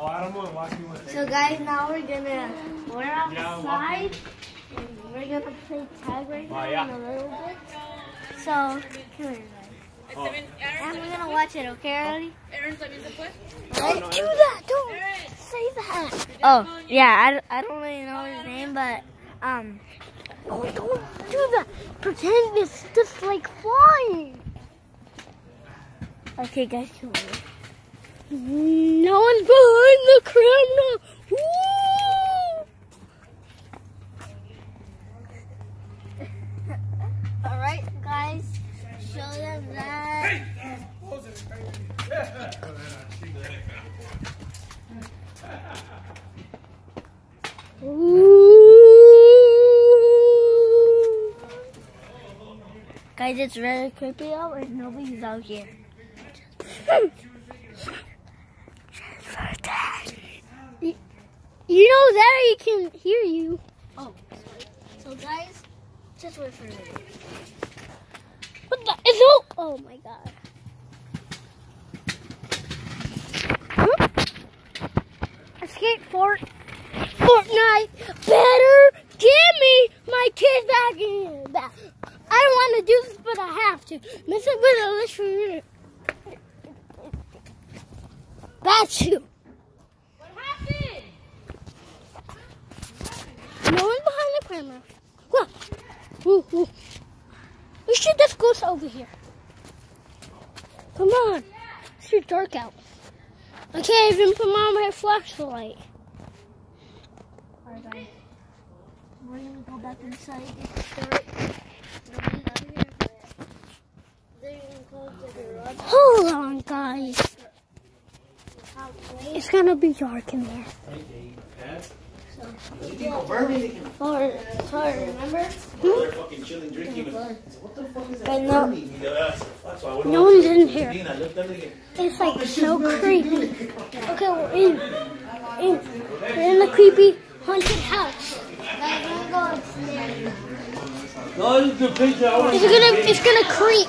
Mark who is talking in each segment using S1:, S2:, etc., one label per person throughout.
S1: Oh, I don't know. Watch me one
S2: So guys, now we're gonna we're
S1: Yeah,
S2: outside and we're gonna play tag right now
S1: Oh, yeah.
S2: in a little bit. So come here, guys.
S1: Oh.
S2: And we're gonna watch it, okay, Ellie?
S3: Aaron, ¿también se fue?
S2: Don't do that! Don't say that! Oh, yeah, I, I don't really know his name, but, um, oh, don't do that! Pretend it's just like flying! Okay, guys, come on. No one's behind the camera! Alright, guys, show them that. Ooh. Guys, it's really creepy out and nobody's out here. you know that he can hear you. Oh, so guys, just wait for a minute. What the? It's oh, oh my god. Escape Fort Fortnite better give me my kids back in back. I don't want to do this, but I have to. Miss it with a list for. That's you.
S3: What happened?
S2: No one behind the camera. Ooh, ooh. We should just go over here. Come on. It's too dark out. I can't even put on my flashlight. Alright guys. We're gonna go back inside. It's dark. Nobody's out here, but they're gonna close the garage. Hold on guys. It's gonna be dark in there. Sorry, sorry, remember?
S4: They're fucking chilling, drinking. What the fuck is that?
S2: No one's in here. It's like so creepy. Okay, we're in. in. We're in the creepy haunted house. Go upstairs.
S4: No, this is the picture.
S2: It's gonna, it's gonna creep.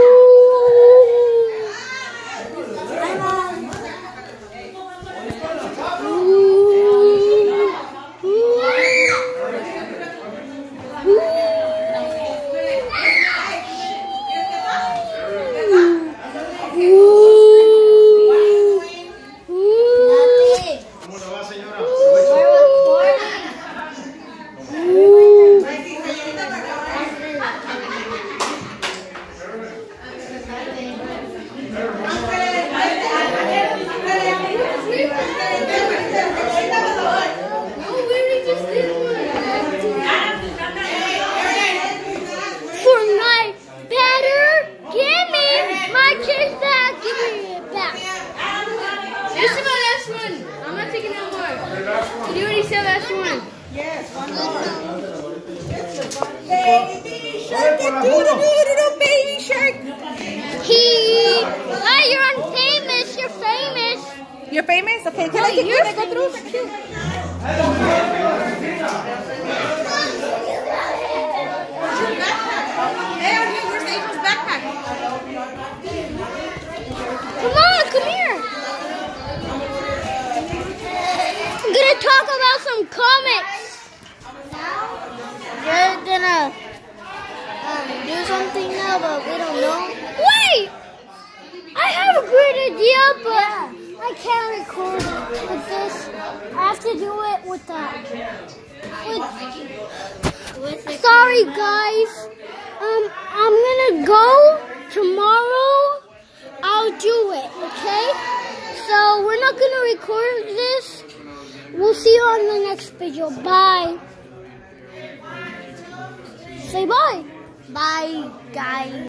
S4: ¿Cómo le va, señora?
S2: Fortnite better give me my kids back. Give me it back.
S3: This is my last one. I'm not taking no more. Did you already say last one?
S2: He. Ah, you're unfamous. You're famous.
S5: You're famous? Okay, can I take you to go through? They're cute. Where's April's backpack?
S2: Come on, come here. I'm gonna talk about some comics. We're gonna um, do something now, but we don't know. Wait! I have a great idea, but I can't record with this. I have to do it with that. With, sorry, guys. Um, I'm gonna go tomorrow. I'll do it, okay? So we're not gonna record this. We'll see you on the next video. Bye. Say bye. Bye, guys.